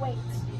Wait.